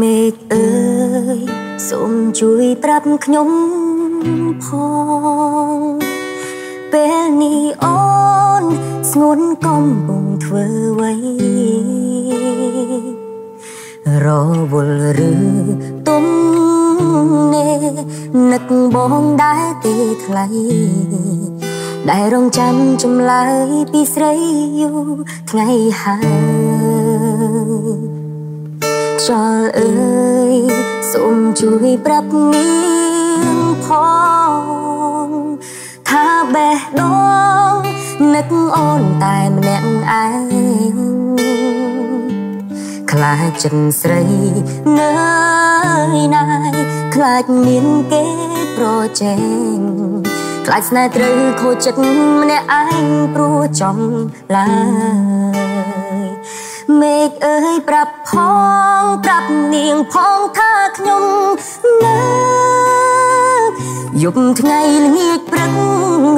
មេឃអើយសូមជួយប្រាប់ខ្ញុំផងពេលនេះអូនស្ងួនកំពុងធ្វើអ្វីរវល់ឬទុំនេនឹកបងដែរទេថ្លៃដែលរងចាំចម្លើយពីស្រីយូរថ្ងៃហើយ ខ្យល់អើយសូមជួយប្រាប់នាងផងថាបេះដូងនឹកអូនតែម្នាក់ឯងខ្លាចចិនស្រីនើយណាយខ្លាចមានគេប្រជែងខ្លាចស្នេហ៍ត្រូវខូចចិត្តម្នាក់ឯងព្រោះចំឡើយមេឃអើយប្រាប់ផង ប្រាប់នាងផងថាខ្ញុំនៅយប់ថ្ងៃល្ងាចព្រឹក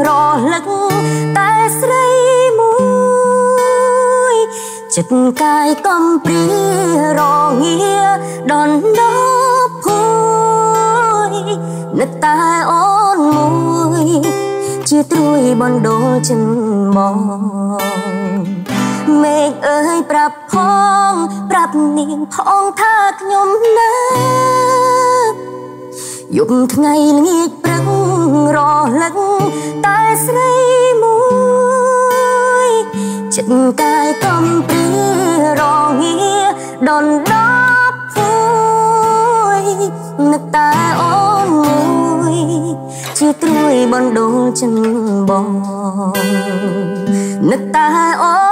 រលឹកតែស្រីមួយចិត្តកាយកំព្រារងាដនដប់ភួយនឹកតែអូនមួយជាត្រួយបណ្ដូលចិនមកមេឃអើយប្រាប់ផង ប្រាប់នាងផងថាខ្ញុំនៅយប់ថ្ងៃល្ងាចព្រឹករលឹកតែស្រីមួយចិត្តកាយកំព្រារងាដនដប់ពួយនឹកតែអូនមួយជាត្រួយបណ្ដូលចិនបងនឹកតែអូនមួយ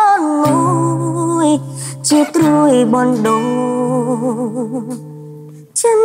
ជាត្រួយបណ្ដូចិន